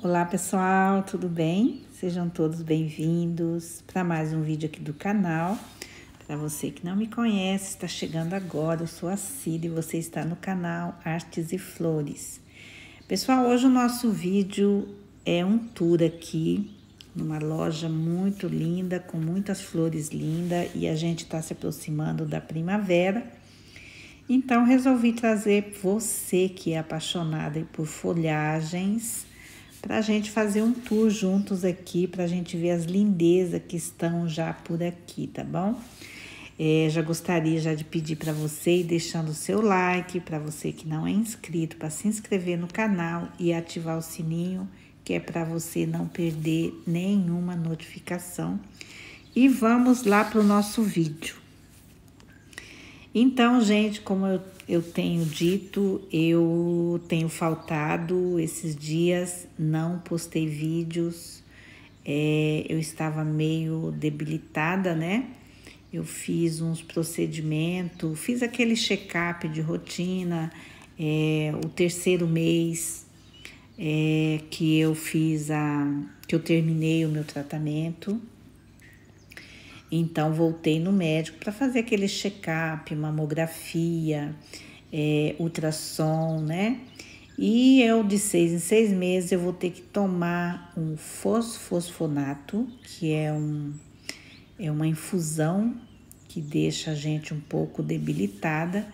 Olá pessoal, tudo bem? Sejam todos bem-vindos para mais um vídeo aqui do canal. Para você que não me conhece, está chegando agora, eu sou a Cida e você está no canal Artes e Flores. Pessoal, hoje o nosso vídeo é um tour aqui numa loja muito linda, com muitas flores lindas e a gente está se aproximando da primavera. Então, resolvi trazer você que é apaixonada por folhagens para a gente fazer um tour juntos aqui, para a gente ver as lindezas que estão já por aqui, tá bom? É, já gostaria já de pedir para você ir deixando o seu like, para você que não é inscrito, para se inscrever no canal e ativar o sininho, que é para você não perder nenhuma notificação. E vamos lá para o nosso vídeo. Então, gente, como eu eu tenho dito, eu tenho faltado esses dias, não postei vídeos, é, eu estava meio debilitada, né? Eu fiz uns procedimentos, fiz aquele check-up de rotina, é, o terceiro mês é, que eu fiz a. que eu terminei o meu tratamento. Então, voltei no médico para fazer aquele check-up, mamografia, é, ultrassom, né? E eu, de seis em seis meses, eu vou ter que tomar um fosfonato, que é, um, é uma infusão que deixa a gente um pouco debilitada.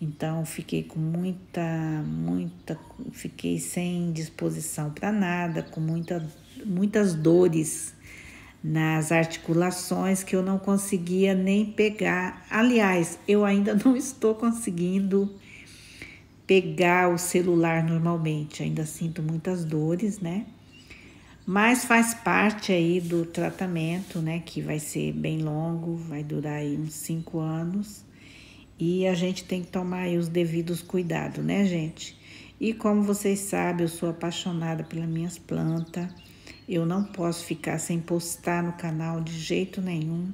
Então, fiquei com muita, muita, fiquei sem disposição para nada, com muita, muitas dores nas articulações que eu não conseguia nem pegar. Aliás, eu ainda não estou conseguindo pegar o celular normalmente, ainda sinto muitas dores, né? Mas faz parte aí do tratamento, né? Que vai ser bem longo, vai durar aí uns cinco anos. E a gente tem que tomar aí os devidos cuidados, né, gente? E como vocês sabem, eu sou apaixonada pelas minhas plantas. Eu não posso ficar sem postar no canal de jeito nenhum.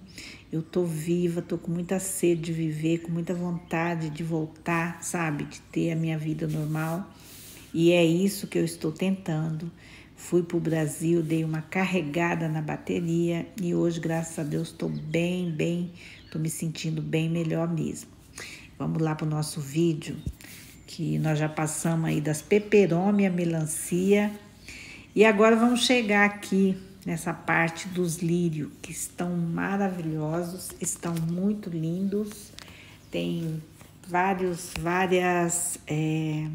Eu tô viva, tô com muita sede de viver, com muita vontade de voltar, sabe, de ter a minha vida normal. E é isso que eu estou tentando. Fui para o Brasil, dei uma carregada na bateria e hoje, graças a Deus, estou bem, bem, estou me sentindo bem melhor mesmo. Vamos lá para o nosso vídeo, que nós já passamos aí das peperômia, melancia e agora vamos chegar aqui nessa parte dos lírios, que estão maravilhosos, estão muito lindos. Tem vários, várias, é,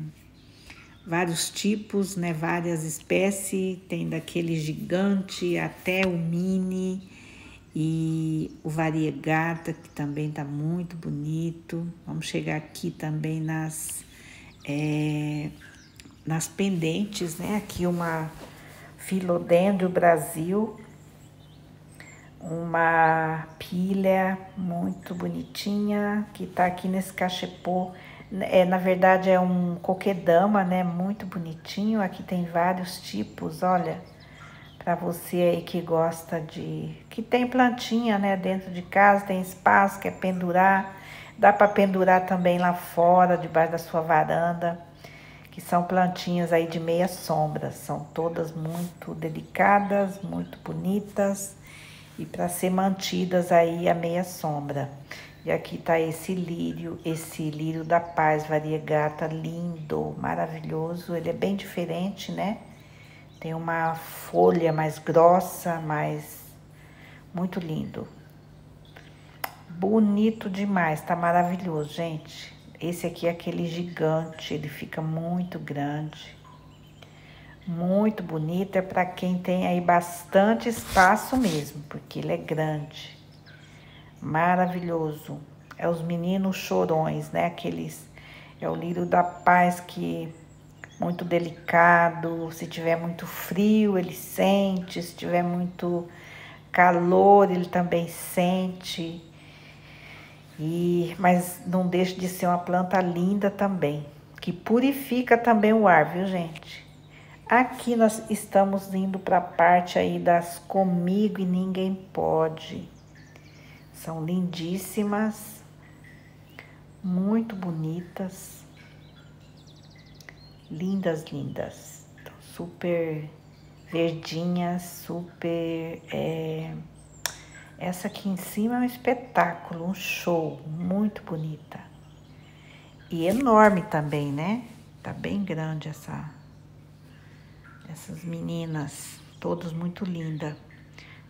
vários tipos, né? Várias espécies. Tem daquele gigante até o mini e o variegata, que também tá muito bonito. Vamos chegar aqui também nas... É, nas pendentes, né? Aqui uma Filodendro Brasil, uma pilha muito bonitinha que tá aqui nesse cachepô. É, na verdade é um coquedama, né? Muito bonitinho. Aqui tem vários tipos, olha. Para você aí que gosta de... Que tem plantinha, né? Dentro de casa, tem espaço, quer pendurar. Dá para pendurar também lá fora, debaixo da sua varanda que são plantinhas aí de meia sombra. São todas muito delicadas, muito bonitas e para ser mantidas aí a meia sombra. E aqui tá esse lírio, esse lírio da paz variegata, lindo, maravilhoso. Ele é bem diferente, né? Tem uma folha mais grossa, mais muito lindo. Bonito demais, tá maravilhoso, gente. Esse aqui é aquele gigante, ele fica muito grande. Muito bonito, é para quem tem aí bastante espaço mesmo, porque ele é grande. Maravilhoso. É os meninos chorões, né? Aqueles é o lírio da paz que muito delicado, se tiver muito frio, ele sente, se tiver muito calor, ele também sente. E, mas não deixa de ser uma planta linda também, que purifica também o ar, viu, gente? Aqui nós estamos indo para a parte aí das comigo e ninguém pode. São lindíssimas, muito bonitas, lindas, lindas. Então, super verdinhas, super. É... Essa aqui em cima é um espetáculo, um show, muito bonita. E enorme também, né? Tá bem grande essa, essas meninas, todas muito lindas.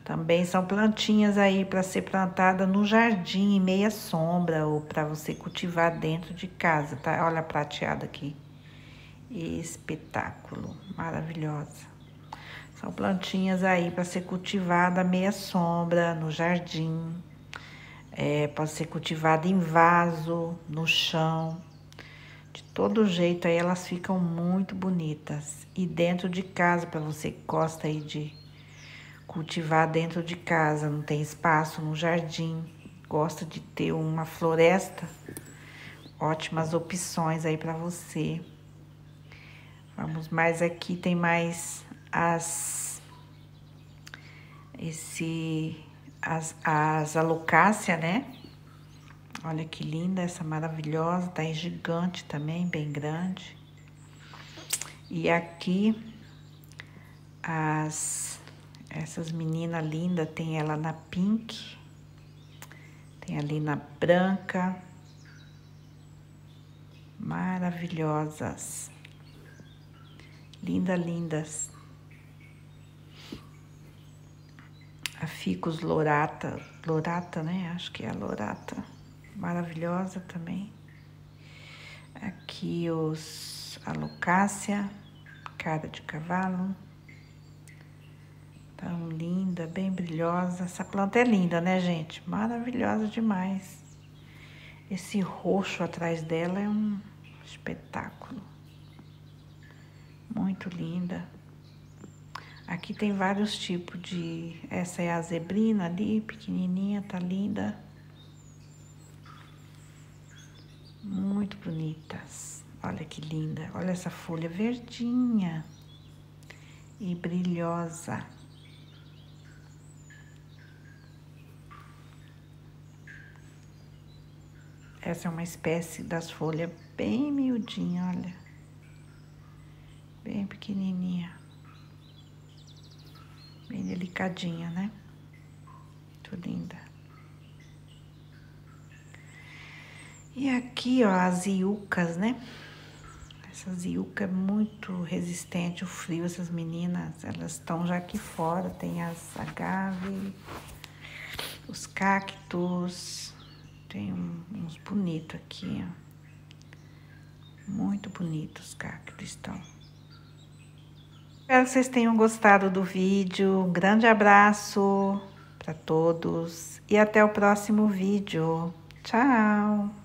Também são plantinhas aí para ser plantada no jardim, em meia sombra, ou para você cultivar dentro de casa, tá? Olha a prateada aqui. Espetáculo, maravilhosa. São plantinhas aí para ser cultivada meia sombra, no jardim. É, pode ser cultivada em vaso, no chão. De todo jeito aí elas ficam muito bonitas. E dentro de casa, para você que gosta aí de cultivar dentro de casa, não tem espaço no jardim, gosta de ter uma floresta, ótimas opções aí para você. Vamos mais aqui, tem mais as esse as, as alocácia, né? Olha que linda essa maravilhosa, tá em gigante também, bem grande. E aqui as essas meninas lindas, tem ela na pink, tem ali na branca. Maravilhosas. Linda, lindas. a Ficus lorata, lorata, né? Acho que é a lorata. Maravilhosa também. Aqui os alocácia, cara de cavalo. Tão linda, bem brilhosa. Essa planta é linda, né, gente? Maravilhosa demais. Esse roxo atrás dela é um espetáculo. Muito linda. Aqui tem vários tipos de... Essa é a zebrina ali, pequenininha, tá linda. Muito bonitas. Olha que linda. Olha essa folha verdinha e brilhosa. Essa é uma espécie das folhas bem miudinha, olha. Bem pequenininha. Bem delicadinha, né? Muito linda. E aqui, ó, as iucas, né? Essas iucas é muito resistente ao frio, essas meninas, elas estão já aqui fora. Tem as agave, os cactos, tem uns bonitos aqui, ó. Muito bonitos os cactos estão. Espero que vocês tenham gostado do vídeo. Um grande abraço para todos e até o próximo vídeo. Tchau!